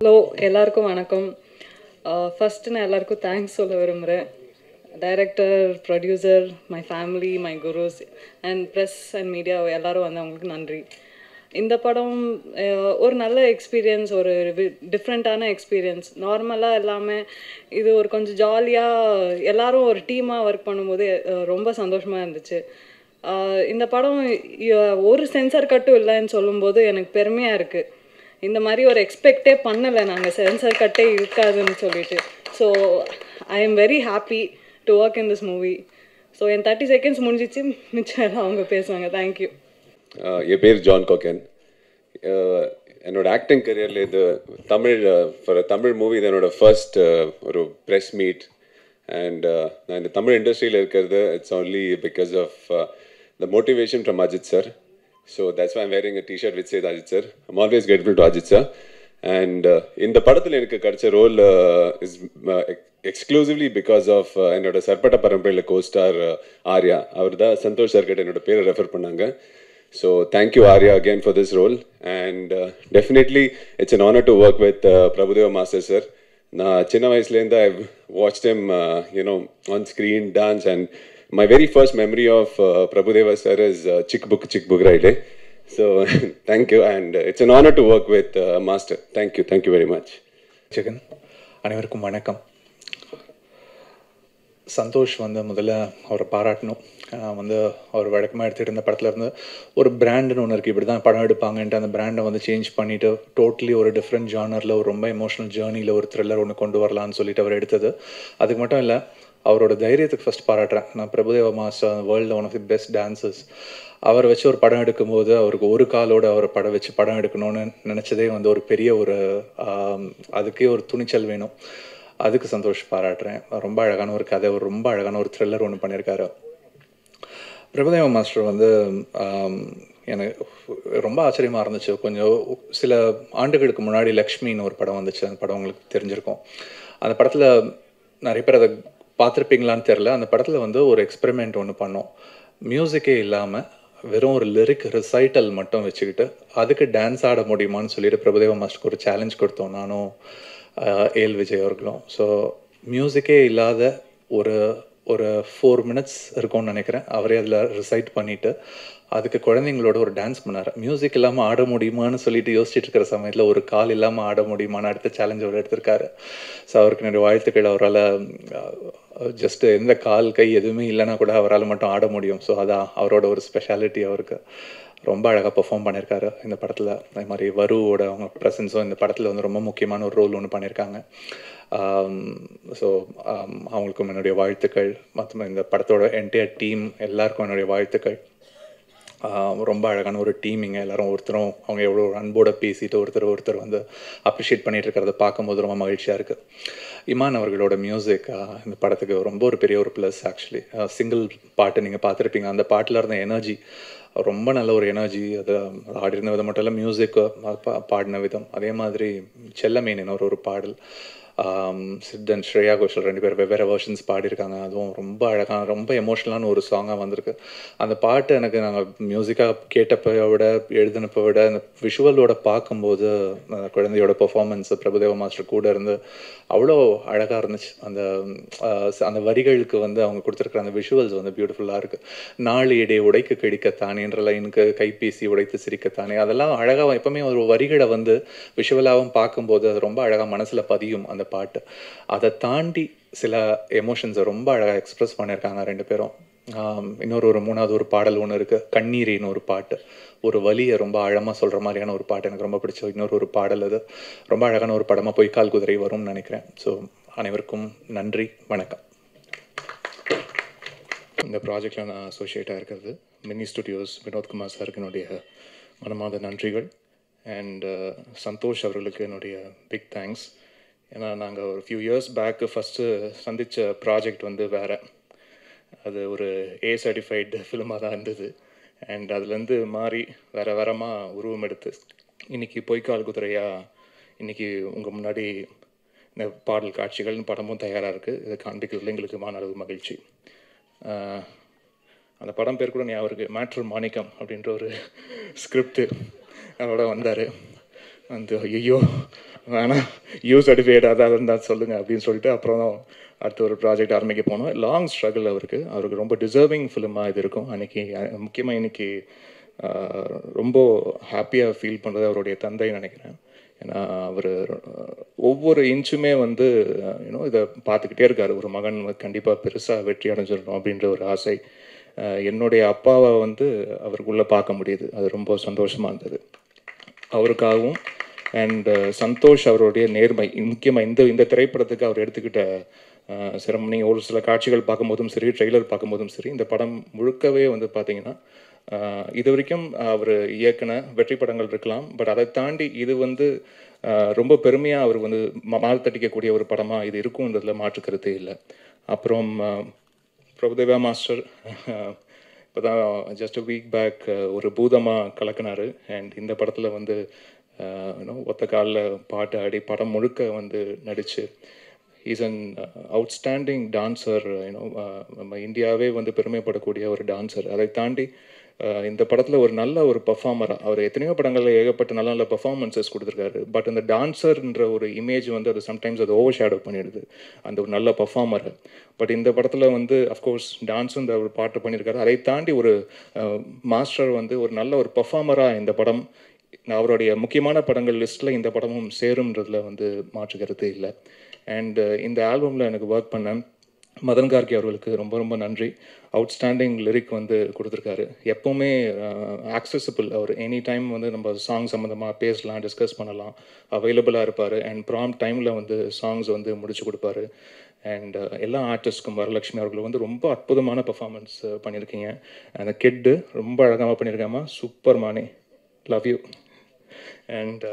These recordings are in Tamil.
ஹலோ எல்லாருக்கும் வணக்கம். Uh, ஃபஸ்ட்டு நான் எல்லாருக்கும் தேங்க்ஸ் சொல்ல விரும்புகிறேன் director producer my family my gurus and press and media எல்லோரும் வந்து அவங்களுக்கு நன்றி. இந்த படம் uh, ஒரு நல்ல எக்ஸ்பீரியன்ஸ் ஒரு டிஃப்ரெண்ட்டான எக்ஸ்பீரியன்ஸ் நார்மலாக எல்லாமே இது ஒரு கொஞ்சம் ஜாலியாக எல்லோரும் ஒரு டீமாக ஒர்க் பண்ணும்போது uh, ரொம்ப சந்தோஷமாக இருந்துச்சு. இந்த படம் ஒரு சென்சார் கட்டும் இல்லைன்னு சொல்லும்போது எனக்கு பெருமையாக இருக்குது இந்த மாதிரி ஒரு எக்ஸ்பெக்டே பண்ணலை நாங்கள் சென்சார் கட்டே இருக்காதுன்னு சொல்லிட்டு. So I am very happy to work in this movie so N thirty seconds முடிஞ்சிச்சு. மிச்சம் அவங்க பேசுவாங்க. தேங்க்யூ என் பேர் ஜான் கோகன். என்னோட ஆக்டிங் கரியரில் இது தமிழ் ஃபார் தமிழ் மூவி இது என்னோட ஃபர்ஸ்ட் ஒரு ப்ரெஸ் மீட் அண்ட் நான் இந்த தமிழ் இண்டஸ்ட்ரியில் இருக்கிறது it's only because of the motivation from Ajith sir so that's I'm wearing a T-shirt with Seth Ajith sir I'm always grateful to Ajith sir and இந்த படத்தில் எனக்கு கிடைச்ச role is exclusively because of என்னோட சர்பட்ட பரம்பரையில் கோஸ்டார் ஆர்யா அவர் தான் சந்தோஷ் சார் கிட்ட என்னோட பேரை ரெஃபர் பண்ணாங்க so thank you Arya again for this role and definitely it's an honour to work with Prabhudeva master sir நான் சின்ன வயசுலேருந்து I watch them you know on screen dance and my very first memory of Prabhudeva sir is sick புக் சிக் புக் ride so thank you and it's an honour to work with master thank you thank you very much Jagan அனைவருக்கும் வணக்கம் சந்தோஷ் வந்து முதல்ல அவரை பாராட்டணும். வந்து அவர் வழக்கமாக எடுத்துகிட்டு இருந்த படத்துல இருந்து ஒரு பிராண்டுன்னு ஒன்று இருக்குது இப்படி தான் படம் எடுப்பாங்கன்ட்டு அந்த பிராண்டை வந்து சேஞ்ச் பண்ணிவிட்டு டோட்டலி ஒரு டிஃப்ரெண்ட் ஜானரில் ஒரு ரொம்ப எமோஷனல் ஜேர்னியில் ஒரு த்ரில்லர் ஒன்று கொண்டு வரலான்னு சொல்லிட்டு அவர் எடுத்தது. அதுக்கு மட்டும் இல்லை அவரோட தைரியத்துக்கு ஃபஸ்ட் பாராட்டுறேன். நான் பிரபுதேவ மாஸ்டர் வேர்ல்டில் one of the best dancers அவரை வச்சு ஒரு படம் எடுக்கும்போது அவருக்கு ஒரு காலோட அவர் படம் வச்சு படம் எடுக்கணும்னு நினச்சதே வந்து ஒரு பெரிய ஒரு அதுக்கே ஒரு துணிச்சல் வேணும். அதுக்கு சந்தோஷ் பாராட்டுறேன். ரொம்ப அழகான ஒரு கதை ஒரு ரொம்ப அழகான ஒரு த்ரில்லர் ஒன்று பண்ணியிருக்காரு பிரபுதேவ மாஸ்டர் வந்து எனக்கு ரொம்ப ஆச்சரியமாக இருந்துச்சு. கொஞ்சம் சில ஆண்டுகளுக்கு முன்னாடி லக்ஷ்மின்னு ஒரு படம் வந்துச்சு. அந்த படம் உங்களுக்கு தெரிஞ்சிருக்கும். அந்த படத்தில் நிறைய பேர் அதை பார்த்துருப்பீங்களான்னு தெரில அந்த படத்தில் வந்து ஒரு எக்ஸ்பெரிமெண்ட் ஒன்று பண்ணோம். மியூசிக்கே இல்லாமல் வெறும் ஒரு லிரிக் ரிசைட்டல் மட்டும் வச்சுக்கிட்டு அதுக்கு டான்ஸ் ஆட முடியுமான்னு சொல்லிட்டு பிரபுதேவ மாஸ்டருக்கு ஒரு சேலஞ்ச் கொடுத்தோம் நானும் ஏல் விஜய் அவர்களும். ஸோ மியூசிக்கே இல்லாத ஒரு ஒரு ஃபோர் மினிட்ஸ் இருக்கும்னு நினைக்கிறேன். அவரே அதில் ரிசைட் பண்ணிவிட்டு அதுக்கு குழந்தைங்களோட ஒரு டான்ஸ் பண்ணார். மியூசிக் இல்லாமல் ஆட முடியுமான்னு சொல்லிட்டு யோசிச்சுட்டு இருக்கிற சமயத்தில் ஒரு கால் இல்லாமல் ஆட முடியுமான்னு அடுத்த சேலஞ்ச் அவர் எடுத்திருக்காரு. ஸோ அவருக்கு என்னுடைய வாழ்த்துக்கள். அவரால் ஜஸ்ட் எந்த கால் கை எதுவுமே இல்லைன்னா கூட அவரால் மட்டும் ஆட முடியும். ஸோ அதான் அவரோட ஒரு ஸ்பெஷாலிட்டி அவருக்கு. ரொம்ப அழகாக பெர்ஃபார்ம் பண்ணியிருக்காரு இந்த படத்தில் அதே மாதிரி வருவோட அவங்க ப்ரெசன்ஸும் இந்த படத்தில் வந்து ரொம்ப முக்கியமான ஒரு ரோல் ஒன்று பண்ணியிருக்காங்க ஸோ அவங்களுக்கும் என்னுடைய வாழ்த்துக்கள். மற்றும் இந்த படத்தோட என்டையர் டீம் எல்லாருக்கும் என்னுடைய வாழ்த்துக்கள். ரொம்ப அழகான ஒரு டீமிங்க எல்லாரும் ஒருத்தரும் அவங்க எவ்வளோ ஒரு அன்போடு பேசிட்டு ஒருத்தர் ஒருத்தர் வந்து அப்ரிஷியேட் பண்ணிட்டு இருக்கிறத பார்க்கும்போது ரொம்ப மகிழ்ச்சியாக இருக்குது இமான் அவர்களோட மியூசிக் இந்த படத்துக்கு ரொம்ப ஒரு பெரிய ஒரு ப்ளஸ் ஆக்சுவலி சிங்கிள் பாட்டு நீங்கள் பார்த்துருப்பீங்க. அந்த பாட்டில் இருந்த எனர்ஜி ரொம்ப நல்ல ஒரு எனர்ஜி அது ஆடின விதம் மட்டும் இல்லை மியூசிக் பாடின விதம். அதே மாதிரி செல்லமேனின் ஒரு ஒரு பாடல். சித் அண்ட் ஸ்ரேயா கோஷல் ரெண்டு பேர் வெவ்வேறு வேர்ஷன்ஸ் பாடியிருக்காங்க. அதுவும் ரொம்ப அழகான ரொம்ப எமோஷ்னலான ஒரு சாங்காக வந்திருக்கு. அந்த பாட்டு எனக்கு நாங்கள் மியூசிக்காக கேட்டப்ப விட எழுதினப்போ விட அந்த விஷுவலோட பார்க்கும்போது குழந்தையோட பெர்ஃபார்மன்ஸ் பிரபுதேவ மாஸ்டர் கூட இருந்து அவ்வளோ அழகாக இருந்துச்சு. அந்த அந்த வரிகளுக்கு வந்து அவங்க கொடுத்துருக்குற அந்த விஷுவல்ஸ் வந்து பியூட்டிஃபுல்லாக இருக்குது நாலு இடை உடைக்க கிழிக்கத்தானே என்ற லைனுக்கு கைபேசி உடைத்து சிரிக்கத்தானே அதெல்லாம் அழகாக எப்பவுமே ஒரு வரிகளை வந்து விஷுவலாகவும் பார்க்கும்போது அது ரொம்ப அழகாக மனசில் பதியும். அந்த பாட்டு. அதை தாண்டி சில எமோஷன்ஸை ரொம்ப அழகாக எக்ஸ்ப்ரெஸ் பண்ணியிருக்காங்க ரெண்டு பேரும். இன்னொரு ஒரு மூணாவது ஒரு பாடல் ஒன்று இருக்குது கண்ணீரின்னு ஒரு பாட்டு. ஒரு வலியை ரொம்ப ஆழமாக சொல்கிற மாதிரியான ஒரு பாட்டு எனக்கு ரொம்ப பிடிச்ச இன்னொரு ஒரு பாடல் அது. ரொம்ப அழகான ஒரு படமாக பொய்க்கால் குதிரை வரும்னு நினைக்கிறேன். ஸோ அனைவருக்கும் நன்றி வணக்கம். இந்த ப்ராஜெக்டில் நான் அசோசியேட்டாக இருக்கிறது மினி ஸ்டுடியோஸ் வினோத்குமார் சாருக்கு என்னுடைய மனமாத நன்றிகள். அண்ட் சந்தோஷ் அவர்களுக்கு என்னுடைய பிக் தேங்க்ஸ் ஏன்னா நாங்கள் ஒரு ஃபியூ இயர்ஸ் பேக்கு ஃபஸ்ட்டு சந்தித்த ப்ராஜெக்ட் வந்து வேறு. அது ஒரு ஏ சர்டிஃபைடு ஃபிலிமாக தான் இருந்தது. அண்ட் அதுலேருந்து மாறி வேறு வேறமாக உருவம் எடுத்து இன்றைக்கி பொய்க்கால் குதிரையாக இன்னைக்கு உங்கள் முன்னாடி இந்த பாடல் காட்சிகள்னு படமும் தயாராக இருக்குது இதை காண்பிக்கிறதுல எங்களுக்கு மாணவர் மகிழ்ச்சி. அந்த படம் பேர் கூட ஞாபகம் இருக்குது மேட்ரு மாணிக்கம் அப்படின்ற ஒரு ஸ்கிரிப்டு அதோட வந்தார். வந்து ஐயோ வேணாம் யூ சர்டிஃபிகேட் அதாக இருந்தால் சொல்லுங்கள் அப்படின்னு சொல்லிட்டு அப்புறம் அடுத்த ஒரு ப்ராஜெக்ட் ஆரம்பிக்க போனோம். லாங் ஸ்ட்ரகிள் அவருக்கு. அவருக்கு ரொம்ப டிசர்விங் ஃபிலிமாக இது இருக்கும். அன்றைக்கி முக்கியமாக இன்னைக்கு ரொம்ப ஹாப்பியாக ஃபீல் பண்ணுறது அவருடைய தந்தை நினைக்கிறேன். ஏன்னா அவர் ஒவ்வொரு இன்ச்சுமே வந்து யூனோ இதை பார்த்துக்கிட்டே இருக்கார். ஒரு மகன் கண்டிப்பாக பெருசாக வெற்றி அடைஞ்சிடணும் அப்படின்ற ஒரு ஆசை என்னுடைய அப்பாவை வந்து அவருக்குள்ளே பார்க்க முடியுது. அது ரொம்ப சந்தோஷமாக இருந்தது. அவருக்காகவும் அண்ட் uh, சந்தோஷ் அவருடைய நேர்மை முக்கியமாக இந்த இந்த திரைப்படத்துக்கு அவர் எடுத்துக்கிட்ட சிரமம். நீங்கள் ஒரு சில காட்சிகள் பார்க்கும்போதும் சரி ட்ரெய்லர் பார்க்கும்போதும் சரி இந்த படம் முழுக்கவே வந்து பார்த்தீங்கன்னா இது வரைக்கும் அவர் இயக்குன வெற்றி படங்கள் இருக்கலாம். பட் அதை தாண்டி இது வந்து ரொம்ப பெருமையாக அவர் வந்து ம- மால் தட்டிக்கக்கூடிய ஒரு படமாக இது இருக்கும்ன்றதுல மாற்று கருத்தே இல்லை. அப்புறம் பிரபுதேவா மாஸ்டர் இப்போ தான் ஜஸ்ட் வீக் பேக் ஒரு பூதமாக கலக்கினாரு. அண்ட் இந்த படத்தில் வந்து Uh, ஒத்த காலில் பாட்டு ஆடி படம் முழுக்க வந்து நடித்து is an outstanding dancer you know நம்ம இந்தியாவே வந்து பெருமைப்படக்கூடிய ஒரு டான்சர் அதை தாண்டி uh, இந்த படத்தில் ஒரு நல்ல ஒரு பர்ஃபார்மராக அவர் எத்தனையோ படங்களில் ஏகப்பட்ட நல்ல நல்ல பர்ஃபார்மன்ஸஸ் கொடுத்துருக்காரு. பட் அந்த டான்சர்ன்ற ஒரு இமேஜ் வந்து அது சம்டைம்ஸ் அது ஓவர் ஷேடோ பண்ணிடுது. அந்த ஒரு நல்ல பர்ஃபார்மரை பட் இந்த படத்தில் வந்து அஃப்கோர்ஸ் டான்ஸும் இந்த ஒரு பாட்டு பண்ணியிருக்காரு அதை தாண்டி ஒரு uh, மாஸ்டர் வந்து ஒரு நல்ல ஒரு பர்ஃபார்மராக இந்த படம் அவருடைய முக்கியமான படங்கள் லிஸ்ட்டில் இந்த படமும் சேரும்ன்றதில் வந்து மாற்று கருத்து இல்லை அண்டு uh, இந்த ஆல்பமில் எனக்கு ஒர்க் பண்ண மதன் கார்கி அவர்களுக்கு ரொம்ப ரொம்ப நன்றி. அவுட்ஸ்டாண்டிங் லிரிக் வந்து கொடுத்துருக்காரு. எப்போவுமே ஆக்சசிபிள் uh, அவர் எனி டைம் வந்து நம்ம சாங் சம்மந்தமாக பேசலாம் டிஸ்கஸ் பண்ணலாம். அவைலபிளாக இருப்பார். அண்ட் ப்ராம் டைமில் வந்து சாங்ஸ் வந்து முடிச்சு கொடுப்பாரு. அண்ட் uh, எல்லா ஆர்டிஸ்ட்க்கும் வரலட்சுமி அவர்கள் வந்து ரொம்ப அற்புதமான பர்ஃபார்மன்ஸ் பண்ணியிருக்கீங்க. அந்த கெட்டு ரொம்ப அழகாக பண்ணியிருக்காமா? சூப்பர் மானே லவ் யூ அண்ட்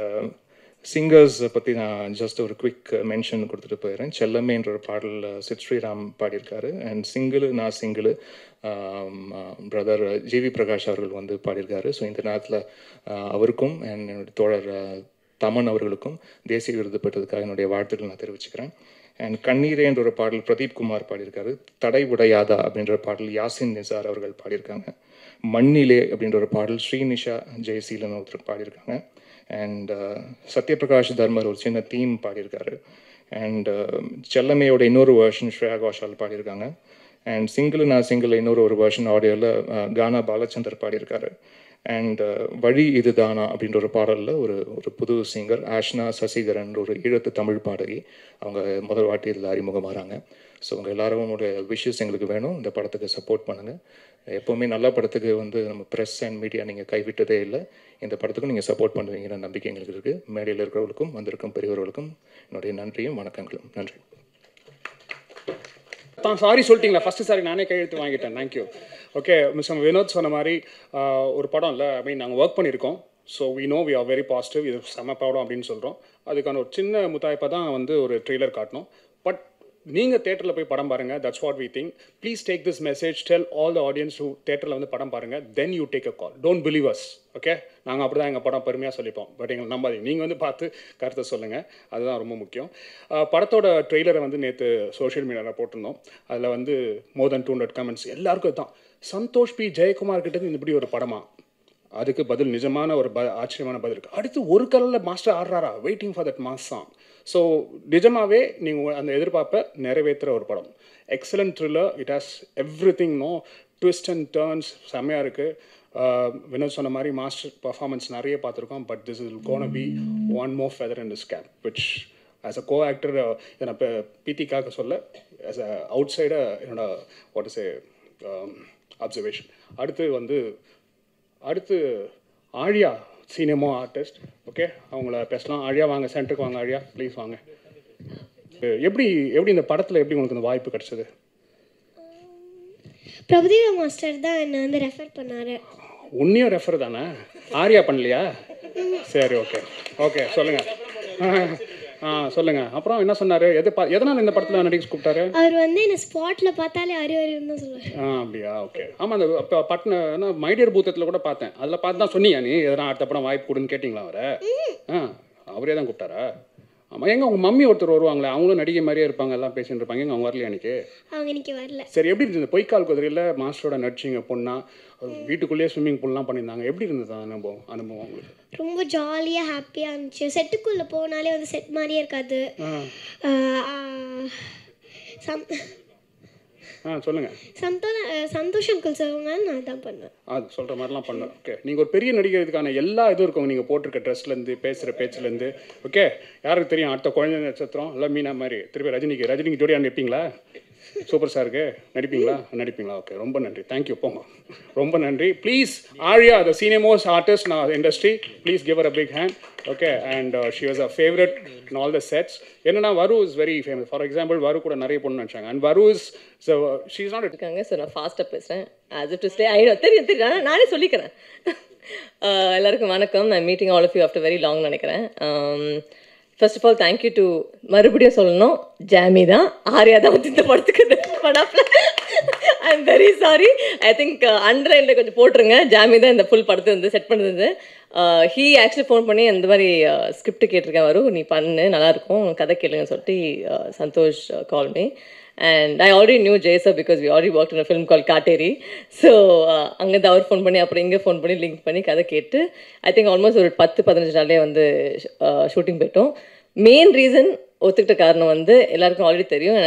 சிங்கர்ஸ் பற்றி நான் ஜஸ்ட் ஒரு குவிக் மென்ஷன் கொடுத்துட்டு போயிடுறேன் செல்லமேன்ற ஒரு பாடல் சித் ஸ்ரீராம் பாடியிருக்காரு. அண்ட் சிங்கிள் நான் சிங்கிள் பிரதர் ஜிவி பிரகாஷ் அவர்கள் வந்து பாடியிருக்காரு. ஸோ இந்த நேரத்தில் அவருக்கும் அண்ட் என்னுடைய தோழர் தமன் அவர்களுக்கும் தேசிய விருது பெற்றதுக்காக என்னுடைய வாழ்த்துக்கள் நான் தெரிவிச்சுக்கிறேன். அண்ட் கண்ணீரேன்ற ஒரு பாடல் பிரதீப் குமார் பாடியிருக்காரு. தடை உடையாதா அப்படின்ற பாடல் யாசின் நிசார் அவர்கள் பாடியிருக்காங்க. மண்ணிலே அப்படின்ற ஒரு பாடல் ஸ்ரீநிஷா ஜெயசீலன் ஒருத்தர் பாடியிருக்காங்க. அண்ட் uh, சத்யபிரகாஷ் தர்மர் ஒரு சின்ன தீம் பாடியிருக்காரு. அண்ட் uh, செல்லமையோட இன்னொரு வேர்ஷன் ஸ்ரேயா கோஷால் பாடியிருக்காங்க. அண்ட் சிங்கிள் நான் சிங்கிள் இன்னொரு ஒரு வேர்ஷன் ஆடியோவில் uh, கானா பாலச்சந்தர் பாடியிருக்காரு. அண்ட் uh, வழி இதுதானா அப்படின்ற ஒரு பாடலில் ஒரு ஒரு புது சிங்கர் ஆஷ்னா சசிகரன் ஒரு ஈழத்து தமிழ் பாடகி. அவங்க முதல் வாட்டி இதில் அறிமுகமாகறாங்க ஸோ உங்கள் எல்லாரும் விஷஸ் எங்களுக்கு வேணும். இந்த படத்துக்கு சப்போர்ட் பண்ணுங்கள் எப்போவுமே நல்ல படத்துக்கு வந்து நம்ம ப்ரெஸ் அண்ட் மீடியா நீங்கள் கைவிட்டதே இல்லை. இந்த படத்துக்கும் நீங்கள் சப்போர்ட் பண்ணுவீங்கன்னு நம்பிக்கை எங்களுக்கு இருக்குது மேடையில் இருக்கிறவர்களுக்கும் வந்திருக்கும் பெரியவர்களுக்கும் என்னுடைய நன்றியும் வணக்கங்களும். நன்றி. தான் சாரி சொல்லிட்டீங்களா? ஃபஸ்ட்டு சாரி நானே கையெழுத்து வாங்கிட்டேன். தேங்க்யூ ஓகே மிஸ்டர் வினோத் சொன்ன மாதிரி ஒரு படம் இல்லை. ஐ மீன் நாங்கள் ஒர்க் பண்ணியிருக்கோம். So we know we are very positive இது செம படம் அப்படின்னு சொல்கிறோம் அதுக்கான ஒரு சின்ன முத்தாய்ப்பை தான் வந்து ஒரு ட்ரெய்லர் காட்டணும் பட் நீங்கள் தேட்டரில் போய் படம் பாருங்கள் that's what we think please take this message tell all the audience to தேட்டரில் வந்து படம் பாருங்கள் then you take a call don't believe us okay நாங்கள் அப்படி தான் எங்கள் படம் பெருமையாக சொல்லிப்போம். பட் எங்களை நம்பாதீங்க. நீங்கள் வந்து பார்த்து கருத்தை சொல்லுங்கள் அதுதான் ரொம்ப முக்கியம். படத்தோட ட்ரெய்லரை வந்து நேற்று சோஷியல் மீடியாவில் போட்டிருந்தோம். அதில் வந்து more than two hundred comments எல்லாருக்கும் தான் சந்தோஷ் பி. ஜெயக்குமார் கிட்ட இப்படி ஒரு படமா? அதுக்கு பதில் நிஜமான ஒரு ப ஆச்சரியமான பதில் இருக்கு. அடுத்து ஒரு கலரில் master ஆடுறாரா? Waiting for that mass song so நிஜமாகவே நீங்கள் அந்த எதிர்பார்ப்பை நிறைவேற்றுற ஒரு படம். Excellent thriller it has everything no twist and turns செம்மையாக இருக்குது வினோத் சொன்ன மாதிரி மாஸ்டர் பர்ஃபார்மன்ஸ் நிறைய பார்த்துருக்கோம். But this will gonna be one more feather in this cap which as a co-actor என்னை இப்போ பிடிக்காக சொல்ல ஆஸ் அ அவுட் சைடை என்னோட வாட் இஸ் ஏ அப்சர்வேஷன் அடுத்து வந்து அடுத்து ஆழியா சினிமா ஆர்டிஸ்ட் ஓகே அவங்கள பேசலாம். ஆழியா வாங்க. சென்டருக்கு வாங்க ஆழியா. ப்ளீஸ் வாங்க. எப்படி எப்படி இந்த படத்தில் எப்படி உங்களுக்கு இந்த வாய்ப்பு கிடைச்சது? பிரபுதேவா மாஸ்டர் தான் என்னை வந்து ரெஃபர் பண்ணாரு. உன்னையும் ரெஃபர் தானே? ஆரியா பண்ணலையா? சரி ஓகே ஓகே சொல்லுங்க. ஆ சொல்லுங்க. அப்புறம் என்ன சொன்னாரு? எது எதனால் இந்த படத்தில் நடிக்க கூப்பிட்டாரு? அவர் வந்து என்னை ஸ்பாட்ல பார்த்தாலே அறி தான் சொல்லுவார். ஆ அப்படியா? ஓகே. ஆமாம் அந்த பட்ன மைடியர் பூத்தத்தில் கூட பார்த்தேன். அதில் பார்த்து தான் சொன்னியா நீ? எதனா அடுத்த படம் வாய்ப்பு கொடுன்னு கேட்டிங்களா அவரை? ஆ அவரே தான் கூப்பிட்டாரா? ஆமாம் எங்க உங்கள் மம்மி ஒருத்தர் வருவாங்களே அவங்களும் நடிகை மாதிரியே இருப்பாங்க எல்லாம் பேசிட்டு இருப்பாங்க. எங்க அவங்க வரலையா எனக்கு அவங்க இன்னைக்கு வரல. சரி எப்படி இருந்தது? பொய்க்கால் குதிரையில் மாஸ்டரோட நடிச்சிங்க பொண்ணா? வீட்டுக்குள்ளேயே ஸ்விம்மிங் பூல்லாம் பண்ணியிருந்தாங்க. எப்படி இருந்தது அனுபவம்? அனுபவம் உங்களுக்கு? ரொம்ப ஜாலியாக ஹாப்பியாக இருந்துச்சு. செட்டுக்குள்ளே போனாலே வந்து செட் மாதிரியே இருக்காது. சம் ஆ சொல்லுங்கள் சந்தோ சந்தோஷ் அங்கிள் சொல்லுவாங்க நான் தான் பண்ணேன். அது சொல்கிற மாதிரிலாம் பண்ணேன். ஓகே நீங்கள் ஒரு பெரிய நடிகர் இதுக்கான எல்லா இதுவும் இருக்கும் நீங்கள் போட்டிருக்க ட்ரெஸ்லேருந்து பேசுகிற பேச்சுலேருந்து ஓகே யாருக்கு தெரியும்? அடுத்த குழந்தை நட்சத்திரம் எல்லாம் மீனா மாதிரி. திருப்பி ரஜினிக்கு ரஜினிக்கு ஜோடியாக நடிப்பீங்களா? சூப்பர் சாருக்கு நடிப்பீங்களா? நடிப்பீங்களா? ஓகே ரொம்ப நன்றி. தேங்க்யூ போங்க. ரொம்ப நன்றி. ப்ளீஸ் ஆழியா த சீனியர் ஆர்டிஸ்ட் நான் industry please give a big hand okay and she was a favourite in all the sets என்னன்னா Varu is very famous for example Varu கூட நிறைய பொண்ணு நினச்சாங்க. And Varu is she is not இருக்காங்க ஸோ நான் ஃபாஸ்ட்டாக பேசுகிறேன் as it stay I know தெரியும் தெரியும். நானே சொல்லிக்கிறேன். Uh, எல்லாருக்கும் வணக்கம். நான் meeting all of you after very long நினைக்கிறேன். First of all thank you to மறுபடியும் சொல்லணும் ஜாமி தான். ஆர்யா தான் வந்து இந்த படத்துக்கு படாப்ல I am very sorry I think அண்டர்லைனில் கொஞ்சம் போட்டுருங்க. ஜாமி தான் இந்த ஃபுல் படத்தை வந்து செட் பண்ணுறது ஹீ ஆக்சுவலி ஃபோன் பண்ணி இந்த மாதிரி ஸ்கிரிப்ட் கேட்டிருக்கேன் வரும் நீ பண்ணு நல்லாயிருக்கும் கதை கேளுங்கன்னு சொல்லிட்டு Santhosh call me and I already knew ஜெயசா because we already work in film call Katteri so அங்கேருந்து அவர் ஃபோன் பண்ணி அப்புறம் இங்கே ஃபோன் பண்ணி லிங்க் பண்ணி கதை கேட்டு ஐ திங்க் ஆல்மோஸ்ட் ஒரு பத்து பதினஞ்சு நாள்லேயே வந்து ஷூட்டிங் போயிட்டோம். மெயின் ரீசன் ஒத்துக்கிட்ட காரணம் வந்து எல்லாருக்கும் ஆல்ரெடி தெரியும்.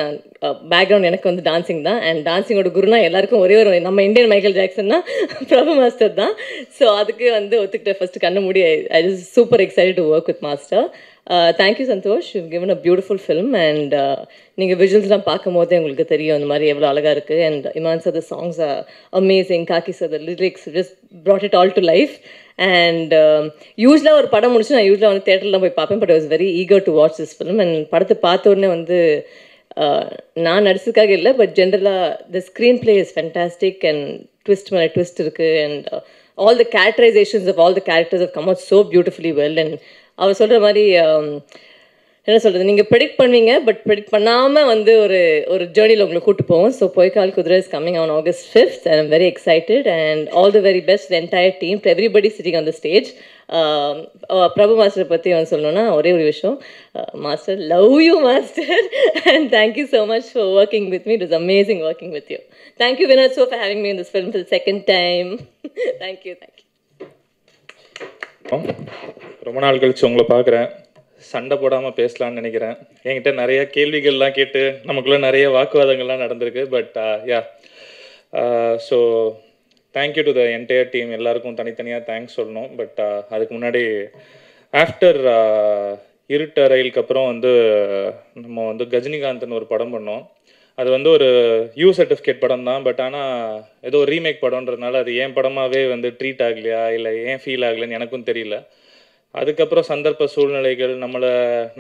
பேக்ரவுண்ட் எனக்கு வந்து டான்சிங் தான். அண்ட் டான்சிங்கோட குருனா எல்லாருக்கும் ஒரே ஒரு நம்ம இந்தியன் மைக்கேல் ஜாக்சன்னா தான். பிரபு மாஸ்டர் தான். ஸோ அதுக்கு வந்து ஒத்துக்கிட்ட ஃபர்ஸ்ட் கண்ண முடி I is super excite to work with master thank you Santhosh you given a beautiful film and நீங்கள் விஜுவல்ஸ்லாம் பார்க்கும் போதே உங்களுக்கு தெரியும் இந்த மாதிரி எவ்வளோ அழகாக இருக்குது and Imman sir the songs amazing khaki sir the lyrics just brought it all to life and யூஸ்வலாக ஒரு படம் முடிச்சு நான் யூஸ்வலாக வந்து தேட்டரில் போய் பார்ப்பேன். But was very eager to watch this film and படத்தை பார்த்த உடனே வந்து நான் நடிச்சதுக்காக இல்லை பட் ஜென்ரலாக the screenplay is fantastic and twist மேலே ட்விஸ்ட் இருக்குது and all the characterisations of all the characters of come out so beautifully well and அவர் சொல்கிற மாதிரி என்ன சொல்கிறது நீங்கள் ப்ரெடிக்ட் பண்ணுவீங்க பட் ப்ரெடிக்ட் பண்ணாமல் வந்து ஒரு ஒரு ஜேர்னியில் உங்களை கூட்டு போவோம். So Poikkal Kuthirai is coming on August fifth I am very excited and all the very best entire team everybody sitting on the stage Prabhu மாஸ்டரை பற்றி வந்து சொல்லணும்னா ஒரே ஒரு விஷயம். Master love you master and thank you so much for working with me it is amazing working with you thank you Vinoth so for having me in this film for second time thank you thank you ரொம்ப நாள் கழிச்சு உங்களை பார்க்குறேன். சண்டை போடாமல் பேசலாம்னு நினைக்கிறேன். என்கிட்ட நிறைய கேள்விகள்லாம் கேட்டு நமக்குள்ள நிறைய வாக்குவாதங்கள்லாம் நடந்திருக்கு. But yeah so thank you to the entire team எல்லாருக்கும் தனித்தனியாக தேங்க்ஸ் சொல்லணும். பட் uh, அதுக்கு முன்னாடி ஆஃப்டர் uh, இருட்டறையிலுக்கு அப்புறம் வந்து நம்ம வந்து கஜினிகாந்த்னு ஒரு படம் பண்ணோம். அது வந்து ஒரு யூ சர்டிஃபிகேட் படம் தான் பட் ஆனால் ஏதோ ஒரு ரீமேக் படம்ன்றதுனால அது ஏன் படமாகவே வந்து ட்ரீட் ஆகலையா இல்லை ஏன் ஃபீல் ஆகலைன்னு எனக்கும் தெரியல. அதுக்கப்புறம் சந்தர்ப்ப சூழ்நிலைகள் நம்மளை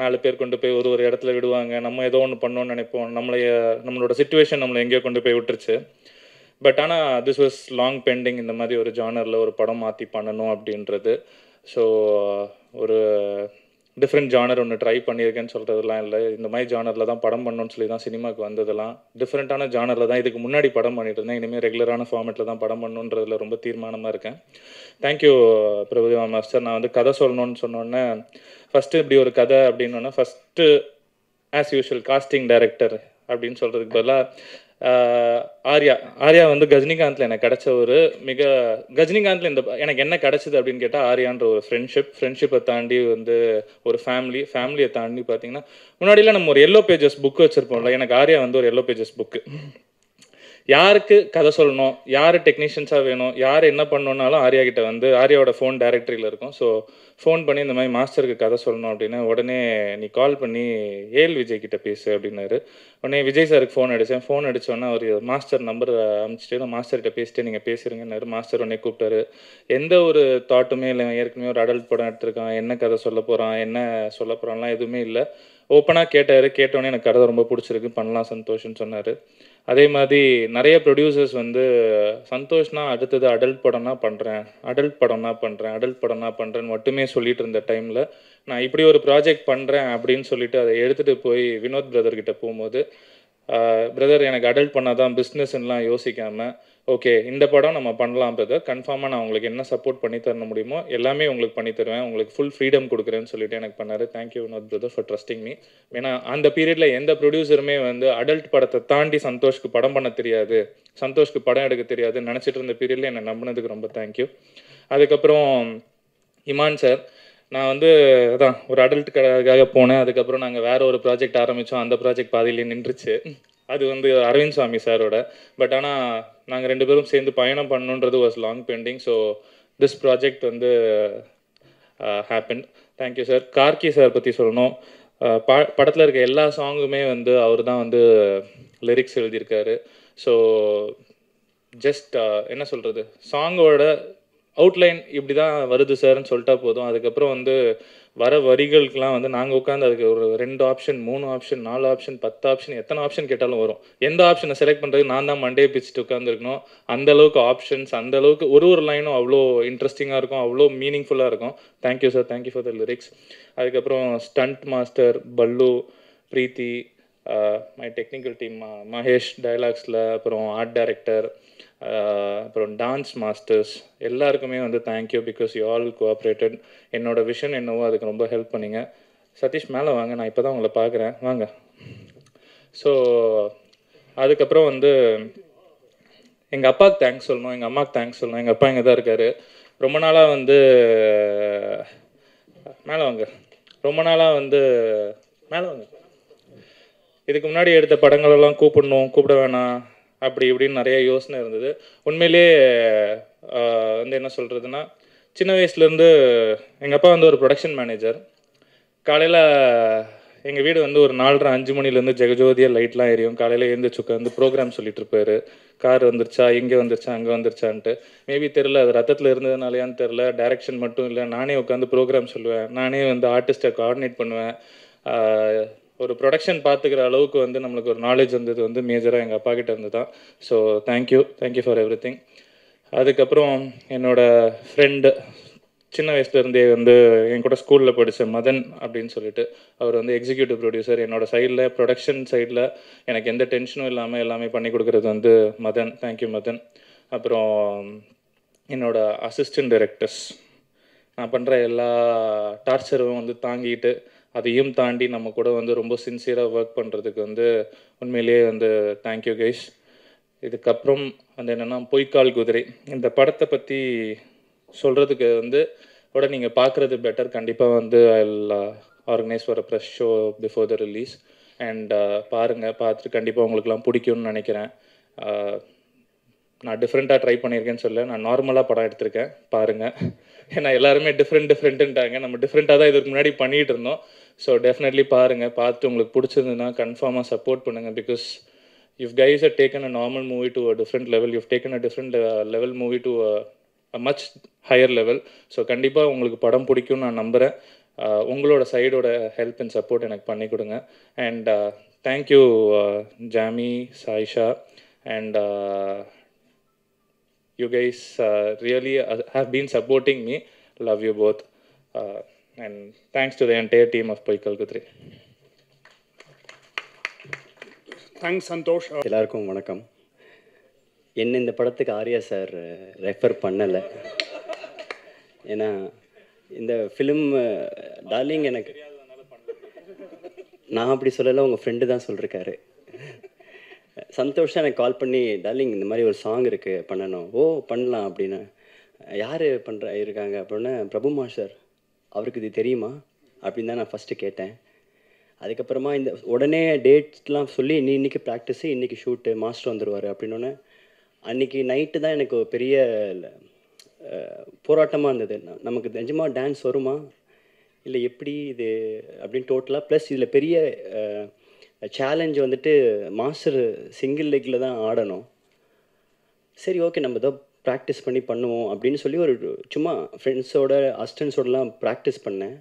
நாலு பேர் கொண்டு போய் ஒரு ஒரு இடத்துல விடுவாங்க நம்ம ஏதோ ஒன்று பண்ணோம்னு நினைப்போம் நம்மளைய நம்மளோட சுச்சுவேஷன் நம்மளை எங்கேயோ கொண்டு போய் விட்டுருச்சு. பட் ஆனால் திஸ் வாஸ் லாங் பெண்டிங் இந்த மாதிரி ஒரு ஜானரில் ஒரு படம் மாற்றி பண்ணணும் அப்படின்றது. ஸோ ஒரு டிஃப்ரெண்ட் ஜானர் ஒன்று ட்ரை பண்ணியிருக்கேன்னு சொல்கிறதுலாம் இல்லை. இந்த மாதிரி ஜானரில் தான் படம் பண்ணணும்னு சொல்லி தான் சினிமாவுக்கு வந்ததெல்லாம். டிஃப்ரெண்ட்டான ஜானரில் தான் இதுக்கு முன்னாடி படம் பண்ணிட்டு இருந்தேன். இனிமேல் ரெகுலரான ஃபார்மேட்டில் தான் படம் பண்ணணுன்றதுல ரொம்ப தீர்மானமாக இருக்கேன். தேங்க்யூ பிரபுதேவா மாஸ்டர் நான் வந்து கதை சொல்லணும்னு சொன்னோன்னே ஃபஸ்ட்டு இப்படி ஒரு கதை அப்படின்னோடனே first as usual casting director அப்படின்னு சொல்கிறதுக்கு பதிலாக ஆர்யா ஆர்யா வந்து கஜினிகாந்தில் எனக்கு கிடைச்ச ஒரு மிக கஜினிகாந்தில் இந்த எனக்கு என்ன கிடைச்சது அப்படின்னு கேட்டால் ஆர்யான்ற ஒரு ஃப்ரெண்ட்ஷிப் ஃப்ரெண்ட்ஷிப்பை தாண்டி வந்து ஒரு ஃபேமிலி ஃபேமிலியை தாண்டி பார்த்தீங்கன்னா முன்னாடியெலாம் நம்ம ஒரு எல்லோ பேஜஸ் புக் வச்சுருப்போம்ல எனக்கு ஆர்யா வந்து ஒரு எல்லோ பேஜஸ் புக்கு யாருக்கு கதை சொல்லணும்? யார் டெக்னீஷியன்ஸாக வேணும்? யார் என்ன பண்ணணுன்னாலும் ஆர்யா கிட்ட வந்து ஆர்யாவோட ஃபோன் டைரக்டரியில் இருக்கும். ஸோ ஃபோன் பண்ணி இந்த மாதிரி மாஸ்டருக்கு கதை சொல்லணும் அப்படின்னா உடனே நீ கால் பண்ணி ஏல் விஜய் கிட்ட பேசு அப்படின்னாரு. உடனே விஜய் சாருக்கு ஃபோன் அடித்தேன் ஃபோன் அடித்தோன்னா அவர் மாஸ்டர் நம்பர் அனுப்பிச்சிட்டு நான் மாஸ்டர்கிட்ட பேசிட்டு நீங்கள் பேசுறீங்கன்னாரு மாஸ்டர் உடனே கூப்பிட்டாரு. எந்த ஒரு தாட்டுமே இல்லை. ஏற்கனவே ஒரு அடல்ட் படம் எடுத்திருக்கான். என்ன கதை சொல்ல போகிறான் என்ன சொல்ல போகிறான்லாம் எதுவுமே இல்லை. ஓப்பனாக கேட்டார். கேட்டோன்னே எனக்கு கதை ரொம்ப பிடிச்சிருக்கு. பண்ணலாம் சந்தோஷம்னு சொன்னார். அதே மாதிரி நிறைய ப்ரொடியூசர்ஸ் வந்து சந்தோஷ்னா அடுத்தது அடல்ட் படம்னா பண்ணுறேன் அடல்ட் படம்னா பண்ணுறேன் அடல்ட் படம்னா பண்ணுறேன்னு மட்டுமே சொல்லிட்டு இருந்த டைமில் நான் இப்படி ஒரு ப்ராஜெக்ட் பண்ணுறேன் அப்படின்னு சொல்லிட்டு அதை எடுத்துகிட்டு போய் வினோத் பிரதர்கிட்ட போகும்போது பிரதர் எனக்கு அடல்ட் பண்ணாதான் பிஸ்னஸ்லாம் யோசிக்காமல் ஓகே இந்த படம் நம்ம பண்ணலாம் பிரதர் கன்ஃபார்மாக நான் உங்களுக்கு என்ன சப்போர்ட் பண்ணி தர முடியுமோ எல்லாமே உங்களுக்கு பண்ணி தருவேன். உங்களுக்கு ஃபுல் ஃப்ரீடம் கொடுக்குறேன்னு சொல்லிட்டு எனக்கு பண்ணாரு. Thank you Vinoth brother for trusting me ஏன்னா அந்த பீரியடில் எந்த ப்ரொடியூசருமே வந்து அடல்ட் படத்தை தாண்டி சந்தோஷ்க்கு படம் பண்ண தெரியாது. சந்தோஷ்க்கு படம் எடுக்க தெரியாது நினச்சிட்டு இருந்த பீரியடில் என்னை நம்பினதுக்கு ரொம்ப தேங்க்யூ அதுக்கப்புறம் இமான் சார் நான் வந்து அதான் ஒரு அடல்ட்டுக்காக போனேன். அதுக்கப்புறம் நாங்கள் வேற ஒரு ப்ராஜெக்ட் ஆரம்பித்தோம் அந்த ப்ராஜெக்ட் பாதியிலே நின்றுச்சு. அது வந்து அரவிந்த் சாமி சாரோட பட் ஆனால் நாங்கள் ரெண்டு பேரும் சேர்ந்து பயணம் பண்ணணுன்றது was long pending so this project வந்து happen thank you sir Karky sir பற்றி சொல்லணும். Uh, ப படத்தில் இருக்க எல்லா சாங்குமே வந்து அவர் தான் வந்து லிரிக்ஸ் எழுதியிருக்காரு. ஸோ ஜஸ்ட் uh, என்ன சொல்கிறது சாங்கோட அவுட்லைன் இப்படி தான் வருது சார்னு சொல்லிட்டா போதும். அதுக்கப்புறம் வந்து வர வரிகளுக்கெலாம் வந்து நாங்கள் உட்காந்து அதுக்கு ஒரு ரெண்டு ஆப்ஷன் மூணு ஆப்ஷன் நாலு ஆப்ஷன் பத்து ஆப்ஷன் எத்தனை ஆப்ஷன் கேட்டாலும் வரும். எந்த ஆப்ஷனை செலக்ட் பண்ணுறதுக்கு நான் தான் மண்டே பிச்சுட்டு உட்காந்துருக்கணும் அந்தளவுக்கு ஆப்ஷன்ஸ் அந்த அளவுக்கு ஒரு ஒரு லைனும் அவ்வளோ இன்ட்ரெஸ்டிங்காக இருக்கும் அவ்வளோ மீனிங்ஃபுல்லாக இருக்கும். Thank you sir thank you for the lyrics அதுக்கப்புறம் stunt master Pallu Preethi my technical team Mahesh டைலாக்ஸில் அப்புறம் ஆர்ட் டைரக்டர் uh, அப்புறம் டான்ஸ் மாஸ்டர்ஸ் எல்லாருக்குமே வந்து thank you because you all cooperated என்னோட விஷன் என்னவோ அதுக்கு ரொம்ப ஹெல்ப் பண்ணிங்க. சதீஷ் மேலே வாங்க நான் இப்போ தான் உங்களை பார்க்குறேன் வாங்க. ஸோ அதுக்கப்புறம் வந்து எங்கள் அப்பாவுக்கு தேங்க்ஸ் சொல்லணும் எங்கள் அம்மாவுக்கு தேங்க்ஸ் சொல்லணும் எங்கள் அப்பா இங்கே தான் இருக்காரு. ரொம்ப நாளாக வந்து மேலே வாங்க. ரொம்ப நாளாக வந்து மேலே வாங்க. இதுக்கு முன்னாடி எடுத்த படங்களெல்லாம் கூப்பிடணும் கூப்பிட வேணாம் அப்படி இப்படின்னு நிறைய யோசனை இருந்தது. உண்மையிலேயே வந்து என்ன சொல்கிறதுனா சின்ன வயசுலேருந்து எங்கள் அப்பா வந்து ஒரு ப்ரொடக்ஷன் மேனேஜர் காலையில் எங்கள் வீடு வந்து ஒரு நாலரை அஞ்சு மணிலேருந்து ஜெகஜோதியாக லைட்லாம் எரியும். காலையில் எழுந்திரிச்சு உட்காந்து ப்ரோக்ராம் சொல்லிட்டு இருப்பாரு. கார் வந்துருச்சா இங்கே வந்துருச்சா அங்கே வந்துருச்சான்ட்டு. மேபி தெரில அது ரத்தத்தில் இருந்ததுனாலயான்னு தெரில டைரக்ஷன் மட்டும் இல்லை. நானே உட்காந்து ப்ரோக்ராம் சொல்லுவேன். நானே வந்து ஆர்டிஸ்ட்டை கோஆர்டினேட் பண்ணுவேன். ஒரு ப்ரொடக்ஷன் பார்த்துக்கிற அளவுக்கு வந்து நம்மளுக்கு ஒரு நாலேஜ் வந்தது வந்து மேஜராக எங்கள் அப்பா கிட்ட இருந்து தான் so thank you thank you for everything அதுக்கப்புறம் என்னோட ஃப்ரெண்டு சின்ன வயசுலேருந்தே வந்து என் கூட ஸ்கூலில் படித்த மதன் அப்படின்னு சொல்லிட்டு அவர் வந்து எக்ஸிக்யூட்டிவ் ப்ரொடியூசர் என்னோட சைடில் ப்ரொடக்ஷன் சைடில் எனக்கு எந்த டென்ஷனும் இல்லாமல் எல்லாமே பண்ணி கொடுக்குறது வந்து மதன். தேங்க்யூ மதன். அப்புறம் என்னோட அசிஸ்டன்ட் டைரக்டர்ஸ் நான் பண்ணுற எல்லா டார்ச்சரும் வந்து தாங்கிட்டு அதையும் தாண்டி நம்ம கூட வந்து ரொம்ப சின்சியராக ஒர்க் பண்ணுறதுக்கு வந்து உண்மையிலேயே வந்து தேங்க்யூ கைஸ் இதுக்கப்புறம் வந்து என்னென்னா பொய்க்கால் குதிரை. இந்த படத்தை பற்றி சொல்கிறதுக்கு வந்து கூட நீங்கள் பார்க்குறது பெட்டர் கண்டிப்பாக வந்து I organise for a show before the release and பாருங்கள் பார்த்துட்டு கண்டிப்பாக உங்களுக்குலாம் பிடிக்கும்னு நினைக்கிறேன். Uh, நான் டிஃப்ரெண்ட்டாக ட்ரை பண்ணியிருக்கேன்னு சொல்ல நான் நார்மலாக படம் எடுத்திருக்கேன். பாருங்கள் ஏன்னா எல்லாருமே டிஃப்ரெண்ட் டிஃப்ரெண்ட்டுன்ட்டாங்க நம்ம டிஃப்ரெண்ட்டாக தான் இதுக்கு முன்னாடி பண்ணிகிட்டு இருந்தோம். ஸோ டெஃபினெட்லி பாருங்கள் பார்த்து உங்களுக்கு பிடிச்சிருந்ததுன்னா கன்ஃபார்மாக சப்போர்ட் பண்ணுங்கள் because if guys a taken a normal movie to a different level you taken a different level movie to a much higher level so கண்டிப்பாக உங்களுக்கு படம் பிடிக்கும்னு நான் நம்புகிறேன் uh, உங்களோட சைடோட ஹெல்ப் அண்ட் சப்போர்ட் எனக்கு பண்ணி கொடுங்க. And thank you Jammy Sayyeshaa and you guys uh, really uh, have been supporting me. Love you both. Uh, and thanks to the entire team of Poikal Kutri. Thanks Santhosh எல்லாருக்கும் வணக்கம் என்ன இந்த படத்துக்கு ஆர்யா சார் ரெஃபர் பண்ணலை ஏன்னா இந்த ஃபிலிம் டார்லிங் எனக்கு நான் அப்படி சொல்லலை உங்கள் ஃப்ரெண்டு தான் சொல்லிருக்காரு சந்தோஷம் எனக்கு கால் பண்ணி டார்லிங் இந்த மாதிரி ஒரு சாங் இருக்குது பண்ணணும். ஓ பண்ணலாம் அப்படின்னு. யார் பண்ணுற இருக்காங்க? அப்படின்னா பிரபு மாஸ்டர் அவருக்கு இது தெரியுமா? அப்படின்னு தான் நான் ஃபஸ்ட்டு கேட்டேன். அதுக்கப்புறமா இந்த உடனே டேட்லாம் சொல்லி நீ இன்னைக்கு ப்ராக்டிஸு இன்றைக்கி ஷூட்டு மாஸ்டர் வந்துடுவார் அப்படின்னோடனே அன்றைக்கி நைட்டு தான் எனக்கு பெரிய போராட்டமாக இருந்தது. நமக்கு நிஜமாக டான்ஸ் வருமா? இல்லை எப்படி இது? அப்படின்னு டோட்டலாக ப்ளஸ் இதில் பெரிய சேலஞ்ச் வந்துட்டு மாஸ்டர் சிங்கிள் லெக்கில் தான் ஆடணும். சரி ஓகே நம்ம ஏதோ ப்ராக்டிஸ் பண்ணி பண்ணுவோம் அப்படின்னு சொல்லி ஒரு சும்மா ஃப்ரெண்ட்ஸோட அசிஸ்டன்ஸோடலாம் ப்ராக்டிஸ் பண்ணேன்.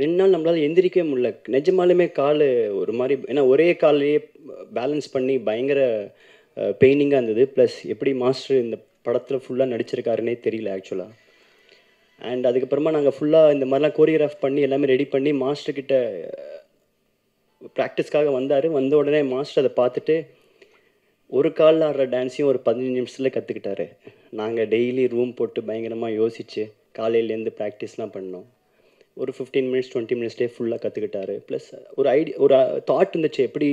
ரெண்டு நாள் நம்மளால் எந்திரிக்கவே முடியல. நிஜமாலுமே கால் ஒரு மாதிரி ஏன்னா ஒரே காலையே பேலன்ஸ் பண்ணி பயங்கர பெயினிங்காக இருந்தது. ப்ளஸ் எப்படி மாஸ்டர் இந்த படத்தில் ஃபுல்லாக நடிச்சிருக்காருன்னே தெரியல ஆக்சுவலாக அண்ட் அதுக்கப்புறமா நாங்கள் ஃபுல்லாக இந்த மாதிரிலாம் கோரியோகிராஃப் பண்ணி எல்லாமே ரெடி பண்ணி மாஸ்டர்கிட்ட ப்ராக்டிஸ்க்காக வந்தார். வந்த உடனே மாஸ்டர் அதை பார்த்துட்டு ஒரு காலில் ஆடுற டான்ஸையும் ஒரு பதினஞ்சு நிமிஷத்தில் கற்றுக்கிட்டாரு நாங்கள் டெய்லி ரூம் போட்டு பயங்கரமாக யோசித்து காலையிலேருந்து ப்ராக்டிஸ்லாம் பண்ணோம். ஒரு ஃபிஃப்டீன் மினிட்ஸ் டுவெண்ட்டி மினிட்ஸ்லேயே ஃபுல்லாக கற்றுக்கிட்டாரு ப்ளஸ் ஒரு ஐடியா ஒரு uh, தாட் இருந்துச்சு. எப்படி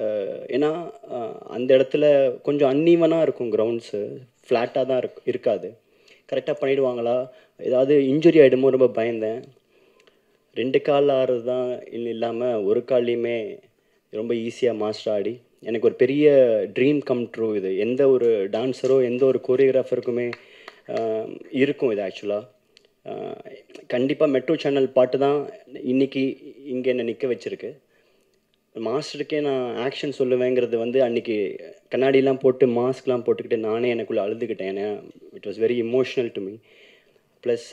uh, ஏன்னா uh, அந்த இடத்துல கொஞ்சம் அன்னீவனாக இருக்கும் கிரவுண்ட்ஸு ஃப்ளாட்டாக தான் இருக் இருக்காது. கரெக்டாக பண்ணிடுவாங்களா? ஏதாவது இன்ஜுரி ஆகிடுமோ ரொம்ப பயந்தேன். ரெண்டு கால் ஆடுறது தான் இல்லாமல் ஒரு கால்லையுமே ரொம்ப ஈஸியாக மாஸ்டர் ஆடி. எனக்கு ஒரு பெரிய ட்ரீம் கம் ட்ரூ இது. எந்த ஒரு டான்ஸரோ எந்த ஒரு கோரியோகிராஃபருக்குமே இருக்கும் இது ஆக்சுவலாக கண்டிப்பாக மெட்ரோ சேனல் பாட்டு தான் இன்னைக்கு இங்கே என்னை நிற்க வச்சுருக்கு. மாஸ்டருக்கே நான் ஆக்ஷன் சொல்லுவேங்கிறது வந்து அன்றைக்கி கண்ணாடிலாம் போட்டு மாஸ்க்லாம் போட்டுக்கிட்டு நானே எனக்குள்ளே அழுதுகிட்டேன். ஏன்னா it was very emotional to me plus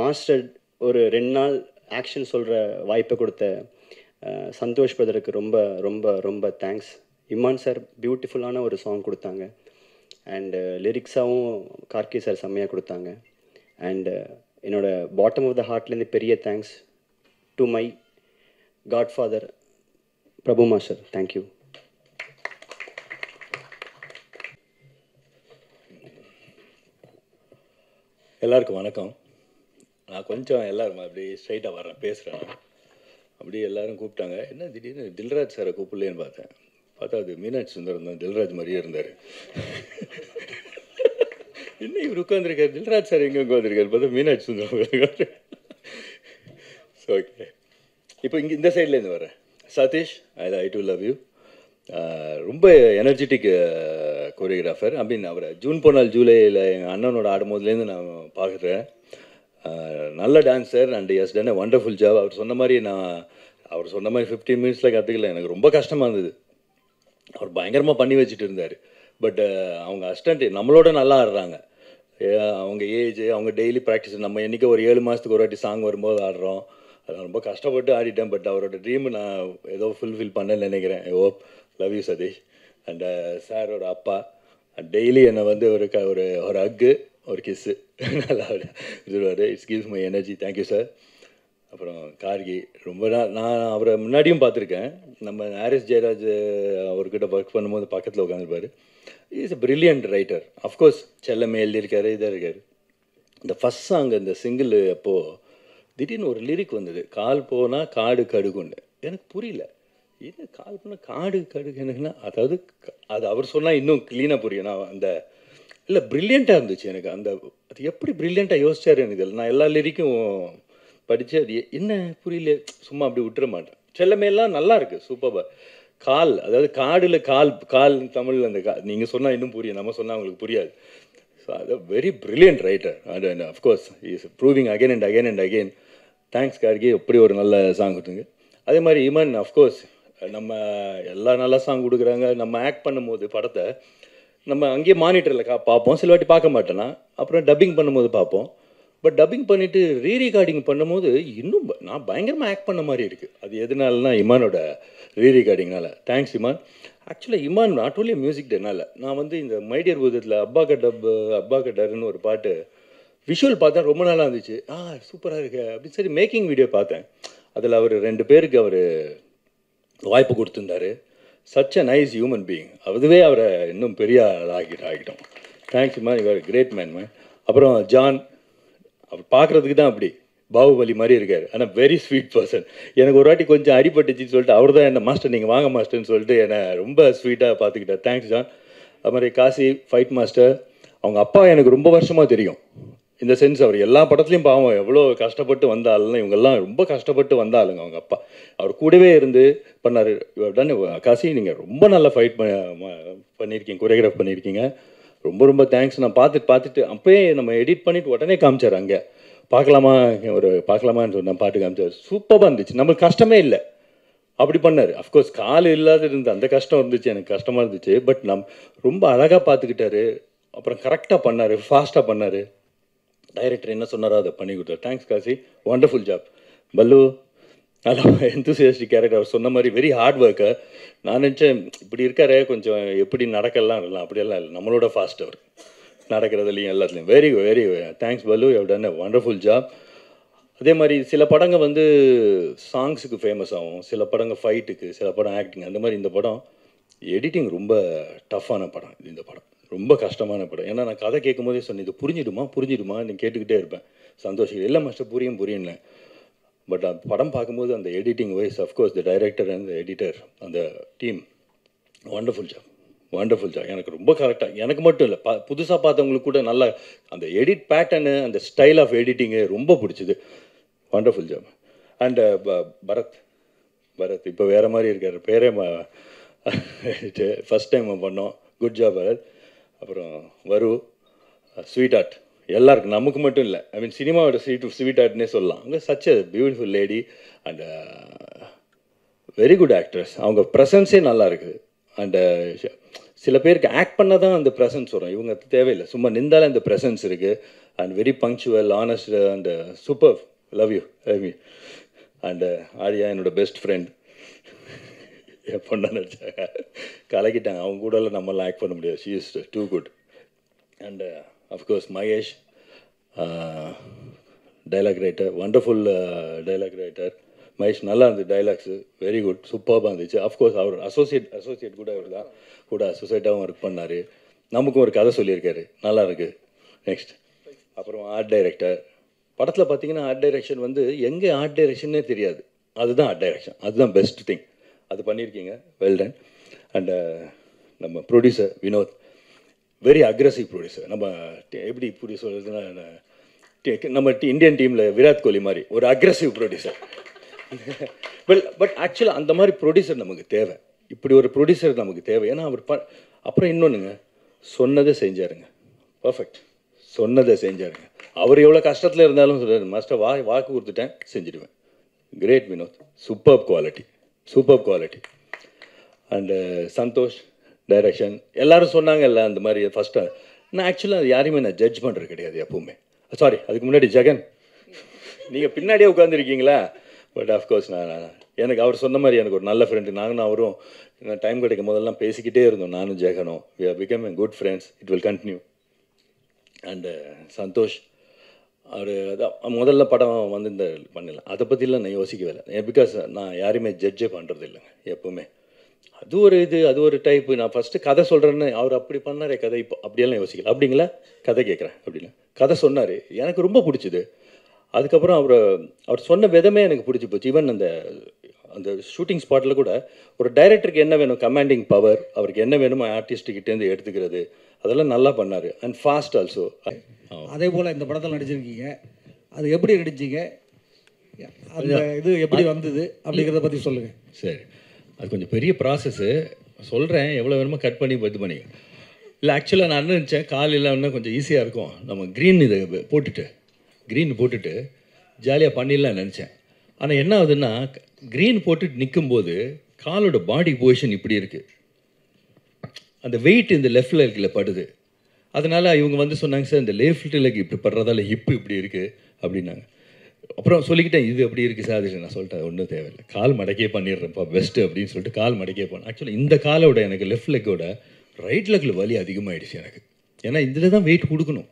master ஒரு ரெண்டு நாள் ஆக்ஷன் சொல்கிற வாய்ப்பை கொடுத்த சந்தோஷ் பிரதருக்கு ரொம்ப ரொம்ப ரொம்ப தேங்க்ஸ் இம்மான் சார் பியூட்டிஃபுல்லான ஒரு சாங் கொடுத்தாங்க. அண்டு லிரிக்ஸாகவும் கார்கி சார் செம்மையாக கொடுத்தாங்க. அண்டு என்னோட பாட்டம் ஆஃப் த ஹார்ட்லேருந்து பெரிய thanks to my godfather Prabhu master thank you எல்லாருக்கும் வணக்கம். நான் கொஞ்சம் எல்லோரும் அப்படி ஸ்ட்ரைட்டாக வரேன் பேசுகிறேன் அப்படியே எல்லாரும் கூப்பிட்டாங்க. என்ன திடீர்னு தில்ராஜ் சாரை கூப்பிடலேன்னு பார்த்தேன். பார்த்தா அது மீனாட்சி சுந்தரம் தான் தில்ராஜ் மாதிரியே இருந்தார். என்ன இவர் உட்காந்துருக்கார் தில்ராஜ் சார் எங்கே உட்காந்துருக்காரு பார்த்தா மீனாட்சி சுந்தரம் ஓகே இப்போ இங்கே இந்த சைட்லேருந்து வரேன் Sathish I I to love you ரொம்ப எனர்ஜெட்டிக் கோரியோகிராஃபர் ஐ மீன் அவரை ஜூன் போனால் ஜூலையில் எங்கள் அண்ணனோட ஆடும்போதுலேருந்து நான் பார்க்குறேன். நல்ல dancer and has done wonderful job அவர் சொன்ன மாதிரி நான் அவர் சொன்ன மாதிரி ஃபிஃப்டீன் மினிட்ஸில் கற்றுக்கல எனக்கு ரொம்ப கஷ்டமாக இருந்தது. அவர் பயங்கரமாக பண்ணி வச்சுட்டு இருந்தார். பட் அவங்க அஸ்டண்ட் நம்மளோட நல்லா ஆடுறாங்க. அவங்க ஏஜ் அவங்க டெய்லி ப்ராக்டிஸ் நம்ம என்றைக்கு ஒரு ஏழு மாதத்துக்கு ஒரு வாட்டி சாங் வரும்போது ஆடுறோம். அதை ரொம்ப கஷ்டப்பட்டு ஆடிட்டேன். பட் அவரோட ட்ரீம் நான் ஏதோ ஃபுல்ஃபில் பண்ணேன்னு நினைக்கிறேன். Oh love you Sathish. And சாரோட அப்பா டெய்லி என்னை வந்து ஒரு க ஒரு ஒரு அக்கு ஒரு கிஸ்ஸு நல்லா சொல்லுவார் it's gives my energy thank you sir அப்புறம் கார்கி ரொம்ப நாள் நான் அவரை முன்னாடியும் பார்த்துருக்கேன். நம்ம ஹாரிஸ் ஜெயராஜ் அவர்கிட்ட ஒர்க் பண்ணும்போது பக்கத்தில் உட்காந்துருப்பார் is a brilliant writer of course செல்லமே எழுதியிருக்காரு இதாக இருக்கார். இந்த ஃபஸ்ட் சாங் இந்த சிங்கிள் அப்போது திடீர்னு ஒரு லிரிக் வந்தது. கால் போனால் காடு கடுகுன்னு. எனக்கு புரியல. இது கால் போனால் காடு கடுகு எனக்குன்னா அதாவது க- அது அவர் சொன்னால் இன்னும் க்ளீனாக புரியும். நான் அந்த இல்லை ப்ரில்லியண்ட்டாக இருந்துச்சு எனக்கு. அந்த அது எப்படி ப்ரில்லியண்ட்டாக யோசிச்சாரு எனக்கு நான் எல்லா லிரிக்கும் படித்து அது என்ன புரியல சும்மா அப்படி விட்டுற மாட்டேன். செல்லமேலாம் நல்லா இருக்கு சூப்பராக கால் அதாவது காடில் கால் கால் தமிழில் அந்த கா நீங்கள் சொன்னால் இன்னும் புரியும். நம்ம சொன்னால் உங்களுக்கு புரியாது. ஸோ அது very brilliant writer and and of course is proving again and again and again thanks Karky எப்படி ஒரு நல்ல சாங் கொடுத்துங்க. அதே மாதிரி இமன் அஃப்கோர்ஸ் நம்ம எல்லா நல்ல சாங் கொடுக்குறாங்க. நம்ம ஆக்ட் பண்ணும்போது படத்தை நம்ம அங்கேயே மானிட்டரில் கா பார்ப்போம். சில வாட்டி பார்க்க மாட்டேன்னா அப்புறம் டப்பிங் பண்ணும்போது பார்ப்போம். பட் டப்பிங் பண்ணிவிட்டு ரீ ரெக்கார்டிங் பண்ணும்போது இன்னும் நான் பயங்கரமாக ஆக்ட் பண்ண மாதிரி இருக்குது அது எதனாலனா இமானோட ரீ ரெக்கார்டிங்னால தேங்க்ஸ் இமான். ஆக்சுவலாக இமான் நாட் ஓன்லி மியூசிக் டேனால நான் வந்து இந்த மைடியர் பூதத்தில் அப்பா கட்டப் அப்பா கட்டர்னு ஒரு பாட்டு விஷுவல் பார்த்தா ரொம்ப நாளாக இருந்துச்சு. ஆ சூப்பராக இருக்கு. அப்படின்னு சரி மேக்கிங் வீடியோ பார்த்தேன். அதில் அவர் ரெண்டு பேருக்கு அவர் வாய்ப்பு கொடுத்துருந்தாரு. Such a nice human being அதுவே அவரை இன்னும் பெரிய ஆகிட்டு ஆகிட்டோம் தேங்க்ஸ் மேன் இவர் கிரேட் மேன் மேன் அப்புறம் ஜான் அவர் பார்க்குறதுக்கு தான் அப்படி. பாகுபலி மாதிரி இருக்கார். ஆனால் வெரி ஸ்வீட் பர்சன் எனக்கு ஒரு வாட்டி கொஞ்சம் அடிபட்டுச்சின்னு சொல்லிட்டு அவர் தான் என்ன மாஸ்டர் நீங்கள் வாங்க மாஸ்டர்னு சொல்லிட்டு என்னை ரொம்ப ஸ்வீட்டாக பார்த்துக்கிட்டார். தேங்க்ஸ் ஜான் அது மாதிரி காசி ஃபைட் மாஸ்டர் அவங்க அப்பா எனக்கு ரொம்ப வருஷமாக தெரியும். இந்த சென்ஸ் அவர் எல்லா படத்துலையும் பாவம் எவ்வளோ கஷ்டப்பட்டு வந்த இவங்கெல்லாம் ரொம்ப கஷ்டப்பட்டு வந்த ஆளுங்க அவங்க அப்பா. அவர் கூடவே இருந்து பண்ணார். டன் காசி நீங்கள் ரொம்ப நல்லா ஃபைட் பண்ணியிருக்கீங்க கொரியோகிராஃப் பண்ணியிருக்கீங்க ரொம்ப ரொம்ப தேங்க்ஸ் நான் பார்த்துட்டு பார்த்துட்டு அப்பயே நம்ம எடிட் பண்ணிவிட்டு உடனே காமிச்சார் அங்கே. பார்க்கலாமா? ஒரு பார்க்கலாமான்னு சொன்னேன் பாட்டு காமிச்சார். சூப்பராக இருந்துச்சு. நம்மளுக்கு கஷ்டமே இல்லை. அப்படி பண்ணார். அஃப்கோர்ஸ் கால் இல்லாத இருந்து அந்த கஷ்டம் இருந்துச்சு எனக்கு கஷ்டமாக இருந்துச்சு. பட் நம் ரொம்ப அழகாக பார்த்துக்கிட்டாரு. அப்புறம் கரெக்டாக பண்ணார் ஃபாஸ்ட்டாக பண்ணார். டைரக்டர் என்ன சொன்னாரோ அதை பண்ணி கொடுத்தார். தேங்க்ஸ் காசி. வண்டர்ஃபுல் ஜாப் பல்லு நல்லா எந்தூசியாஸ்டிக் கேரக்டர் அவர் சொன்ன மாதிரி வெரி ஹார்ட் ஒர்க்கர் நான் நினச்சேன் இப்படி இருக்காரு கொஞ்சம் எப்படி நடக்கலாம் இல்லை அப்படியெல்லாம் இல்லை. நம்மளோட ஃபாஸ்ட் அவர். நடக்கிறதுலையும் எல்லாத்துலேயும். Very very thanks Pallu. Have done a wonderful job அதே மாதிரி சில படங்கள் வந்து சாங்ஸுக்கு ஃபேமஸ் ஆகும். சில படங்கள் ஃபைட்டுக்கு சில படம் ஆக்டிங் அந்த மாதிரி இந்த படம் எடிட்டிங் ரொம்ப டஃப்பான படம். இது இந்த படம். ரொம்ப கஷ்டமான படம். ஏன்னா நான் கதை கேட்கும் போதே சொன்னேன் இது புரிஞ்சிடுமா? புரிஞ்சிடுமா? நீ கேட்டுக்கிட்டே இருப்பேன். சந்தோஷம் இல்லை மாஸ்டர் புரியும் புரியும்னு. பட் அந்த படம் பார்க்கும்போது அந்த editing wise of course the director and the editor அந்த team wonderful job wonderful job எனக்கு ரொம்ப கரெக்டாக எனக்கு மட்டும் இல்லை பா புதுசாக பார்த்தவங்களுக்கு கூட நல்லா அந்த எடிட் பேட்டர்னு அந்த ஸ்டைல் ஆஃப் எடிட்டிங்கு ரொம்ப பிடிச்சிது. Wonderful job and Bharath Bharath இப்போ வேறு மாதிரி இருக்கார். பேரே ஃபஸ்ட் டைம் பண்ணோம். Good job Bharath. அப்புறம் வரு ஸ்வீட் ஆர்ட் எல்லாருக்கும் நமக்கு மட்டும் இல்லை. ஐ மீன் சினிமாவோட ஸ்வீட் ஸ்வீட் ஆர்ட்னே சொல்லலாம். அவங்க such a beautiful lady and very good actress அவங்க ப்ரெசன்ஸே நல்லா இருக்குது அண்டு சில பேருக்கு ஆக்ட் பண்ண தான் அந்த ப்ரெசன்ஸ் வரும். இவங்க தேவையில்லை. சும்மா நின்றாலே அந்த ப்ரெசன்ஸ் இருக்குது and very punctual honest and super love you love you and Arya என்னோட பெஸ்ட் ஃப்ரெண்ட் என் நினச்சாங்க. கலக்கிட்டாங்க. அவங்க கூடலாம் நம்மளாம் ஆக்ட் பண்ண முடியாது. She is too good and of course Mahesh dialogue writer wonderful dialogue writer Mahesh நல்லா இருந்துச்சு டைலாக்ஸு வெரி குட் சூப்பராக இருந்துச்சு. அஃப்கோர்ஸ் அவர் அசோசியேட் அசோசியேட் கூட அவர் தான். கூட அசோசியேட்டாகவும் ஒர்க் பண்ணார். நமக்கும் ஒரு கதை சொல்லியிருக்காரு. நல்லா இருக்கு. நெக்ஸ்ட் அப்புறம் ஆர்ட் டைரக்டர் படத்தில் பார்த்தீங்கன்னா ஆர்ட் டைரக்ஷன் வந்து எங்கே ஆர்ட் டைரக்ஷன்னே தெரியாது. அதுதான் ஆர்ட் டைரக்ஷன் அதுதான் பெஸ்ட் திங் அது பண்ணியிருக்கீங்க. வெல் டன் அண்டு நம்ம producer Vinoth very aggressive producer நம்ம எப்படி இப்படி சொல்கிறதுனா நம்ம டி- இந்தியன் டீமில் விராட் கோலி மாதிரி ஒரு அக்ரஸிவ் ப்ரொடியூசர் வெல் பட் ஆக்சுவலாக அந்த மாதிரி ப்ரொடியூசர் நமக்கு தேவை. இப்படி ஒரு ப்ரொடியூசர் நமக்கு தேவை. ஏன்னா அவர் ப அப்புறம் இன்னொன்றுங்க சொன்னதை செஞ்சாருங்க. பர்ஃபெக்ட் சொன்னதை செஞ்சாருங்க. அவர் எவ்வளோ கஷ்டத்தில் இருந்தாலும் சொல்கிறார் மாஸ்டர் வா வாக்கு கொடுத்துட்டேன் செஞ்சுடுவேன். Great Vinoth. Super quality super quality and Santhosh direction எல்லோரும் சொன்னாங்கல்ல அந்த மாதிரி ஃபஸ்ட்டு நான் ஆக்சுவலாக யாரையுமே நான் ஜட்ஜ் பண்ணுறது கிடையாது எப்பவுமே. சாரி அதுக்கு முன்னாடி ஜெகன். நீங்கள் பின்னாடியே உட்காந்துருக்கீங்களா பட் ஆஃப்கோர்ஸ் நான் நான்- எனக்கு அவர் சொன்ன மாதிரி எனக்கு ஒரு நல்ல ஃப்ரெண்டு நானும் அவரும் நான் டைம் கிடைக்கும் போதெல்லாம் பேசிக்கிட்டே இருந்தோம் நானும் ஜெகனும். We are become a good friends it will continue and Santhosh அவர் அதான் முதல்ல படம் வந்து இந்த பண்ணல. அதை பற்றிலாம் நான் யோசிக்கவே இல்லை. பிகாஸ் நான் யாரையுமே ஜட்ஜே பண்ணுறது இல்லைங்க எப்பவுமே. அது ஒரு இது அது ஒரு டைப்பு நான் ஃபஸ்ட்டு கதை சொல்கிறேன்னு அவர் அப்படி பண்ணாரே கதை இப்போ அப்படியெல்லாம் யோசிக்கல. அப்படிங்களா? கதை கேட்குறேன் அப்படின்னு. கதை சொன்னார். எனக்கு ரொம்ப பிடிச்சிது. அதுக்கப்புறம் அவர் அவர் சொன்ன விதமே எனக்கு பிடிச்சி போச்சு. ஈவன் அந்த அந்த ஷூட்டிங் ஸ்பாட்டில் கூட ஒரு டைரக்டருக்கு என்ன வேணும்? கமாண்டிங் பவர் அவருக்கு என்ன வேணுமோ ஆர்டிஸ்ட்டுக்கிட்டேருந்து எடுத்துக்கிறது. அதெல்லாம் நல்லா பண்ணார். அண்ட் ஃபாஸ்ட் ஆல்சோ அதே போல் இந்த படத்தில் நடிச்சிருக்கீங்க. அது எப்படி நடிச்சீங்க? அந்த இது எப்படி வந்தது அப்படிங்கிறத பற்றி சொல்லுங்கள் சரி. அது கொஞ்சம் பெரிய ப்ராசஸ்ஸு சொல்கிறேன் எவ்வளோ வேணுமோ கட் பண்ணி இது பண்ணி. இல்லை ஆக்சுவலாக நான் என்ன நினச்சேன்? கால் இல்லாமன்னா கொஞ்சம் ஈஸியாக இருக்கும். நம்ம க்ரீன் இதை போட்டுட்டு க்ரீன் போட்டுட்டு ஜாலியாக பண்ணிடலாம் நினச்சேன். ஆனால் என்ன ஆகுதுன்னா க்ரீன் போட்டுட்டு நிற்கும்போது காலோட பாடி பொசிஷன் இப்படி இருக்குது அந்த வெயிட் இந்த லெஃப்ட் லெக்கில் படுது. அதனால் இவங்க வந்து சொன்னாங்க சார் இந்த லெஃப்ட் லெக் இப்படி படுறதால ஹிப்பு இப்படி இருக்குது அப்படின்னாங்க. அப்புறம் சொல்லிக்கிட்டேன் இது அப்படி இருக்குது சார்? அது நான் சொல்லிட்டேன் ஒன்றும் தேவையில்லை. கால் மடக்கே பண்ணிடுறேன்ப்பா பெஸ்ட்டு அப்படின்னு சொல்லிட்டு கால் மடக்கே பண்ணேன் ஆக்சுவலாக இந்த காலோட எனக்கு லெஃப்ட் லெக்கோட ரைட் லெக்கில் வலி அதிகமாகிடுச்சு எனக்கு. ஏன்னா இதில் தான் வெயிட் கொடுக்கணும்.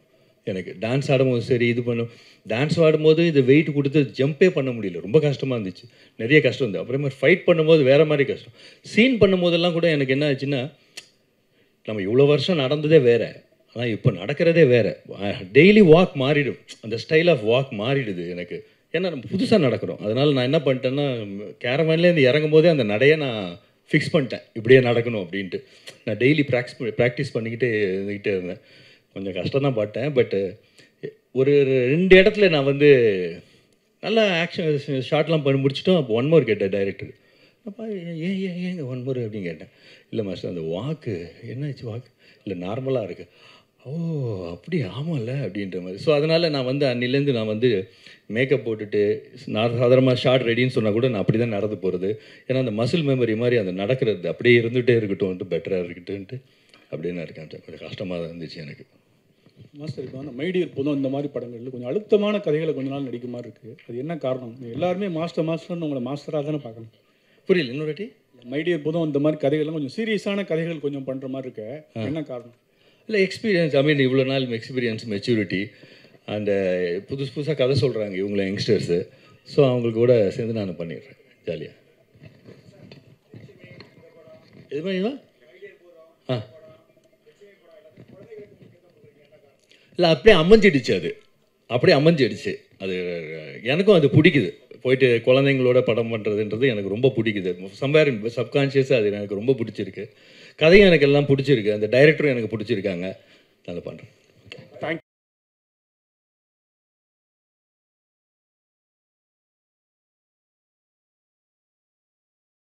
எனக்கு டான்ஸ் ஆடும்போது சரி இது பண்ணும். டான்ஸ் ஆடும்போது இது வெயிட் கொடுத்து ஜம்பே பண்ண முடியல. ரொம்ப கஷ்டமாக இருந்துச்சு. நிறைய கஷ்டம் இருந்தது. அப்புறமே ஃபைட் பண்ணும்போது வேறு மாதிரி கஷ்டம். சீன் பண்ணும்போதெல்லாம் கூட எனக்கு என்ன ஆச்சுன்னா நம்ம இவ்வளோ வருஷம் நடந்ததே வேறு. ஆனால் இப்போ நடக்கிறதே வேறு. டெய்லி வாக் மாறிடும். அந்த ஸ்டைல் ஆஃப் வாக் மாறிடுது எனக்கு. ஏன்னா நம்ம புதுசாக நடக்கிறோம். அதனால் நான் என்ன பண்ணிட்டேன்னா கேரவான்லேருந்து இறங்கும் போதே அந்த நடையை நான் ஃபிக்ஸ் பண்ணிட்டேன். இப்படியே நடக்கணும் அப்படின்ட்டு. நான் டெய்லி ப்ராக்டிஸ் ப்ராக்டிஸ் பண்ணிக்கிட்டே இருந்துக்கிட்டே இருந்தேன். கொஞ்சம் கஷ்டம் தான் பட்டேன். பட்டு ஒரு ரெண்டு இடத்துல நான் வந்து நல்லா ஆக்ஷன் ஷார்ட்லாம் பண்ணி முடிச்சிட்டோம். அப்போ ஒன் மோர் கேட்டேன் டைரக்டர் அப்பா ஏன் ஏன் ஏங்க ஒன் மோர் அப்படின்னு கேட்டேன். இல்லை மாஸ்டர் அந்த வாக்கு என்னாச்சு வாக்கு இல்லை நார்மலாக இருக்குது ஓ அப்படி ஆமாம்ல அப்படின்ற மாதிரி. ஸோ அதனால் நான் வந்து அன்னிலேருந்து நான் வந்து மேக்கப் போட்டுட்டு நான் சாதாரணமாக ஷார்ட் ரெடின்னு சொன்னால் கூட நான் அப்படி தான் நடந்து போகிறது ஏன்னா அந்த மசில் மெமரி மாதிரி அந்த நடக்கிறது அப்படியே இருந்துகிட்டே இருக்கட்டும்ன்ட்டு பெட்டராக இருக்கட்டும்ன்ட்டு அப்படியே நான் இருக்கேன் கொஞ்சம் கஷ்டமாக தான் இருந்துச்சு எனக்கு. மாஸ்டர் இப்போ வந்து மைடியர் போதும் இந்த மாதிரி படங்கள்ல கொஞ்சம் அழுத்தமான கதைகளை கொஞ்ச நாள் நடிக்க மாதிரி இருக்குது அது என்ன காரணம்? எல்லாருமே மாஸ்டர் மாஸ்டர்னு உங்களை மாஸ்டராக தானே பார்க்கணும். புரியல இன்னொரு மைடியர் போதும் இந்த மாதிரி கதைகள்லாம் கொஞ்சம் சீரியஸான கதைகள் கொஞ்சம் பண்ணுற மாதிரி இருக்கு. என்ன காரணம்? இல்லை எக்ஸ்பீரியன்ஸ் ஐ மீன் இவ்வளோ நாள் எக்ஸ்பீரியன்ஸ் மெச்சூரிட்டி அந்த புதுசு புதுசாக கதை சொல்கிறாங்க இவங்கள யங்ஸ்டர்ஸு ஸோ அவங்களுக்கு கூட சேர்ந்து நான் பண்ணிடுறேன். ஜாலியாக எது மாதிரிவா ஆ. இல்லை அப்படியே அமைஞ்சிடுச்சு அது. அப்படியே அமைஞ்சிடுச்சு. அது எனக்கும் அது பிடிக்குது. போயிட்டு குழந்தைங்களோட படம் பண்ணுறதுன்றது எனக்கு ரொம்ப பிடிக்குது. சம்வேர் சப்கான்ஷியஸாக அது எனக்கு ரொம்ப பிடிச்சிருக்கு. கதையும் எனக்கு எல்லாம் பிடிச்சிருக்கு. அந்த டைரக்டரும் எனக்கு பிடிச்சிருக்காங்க. நல்லா பண்ணுறேன்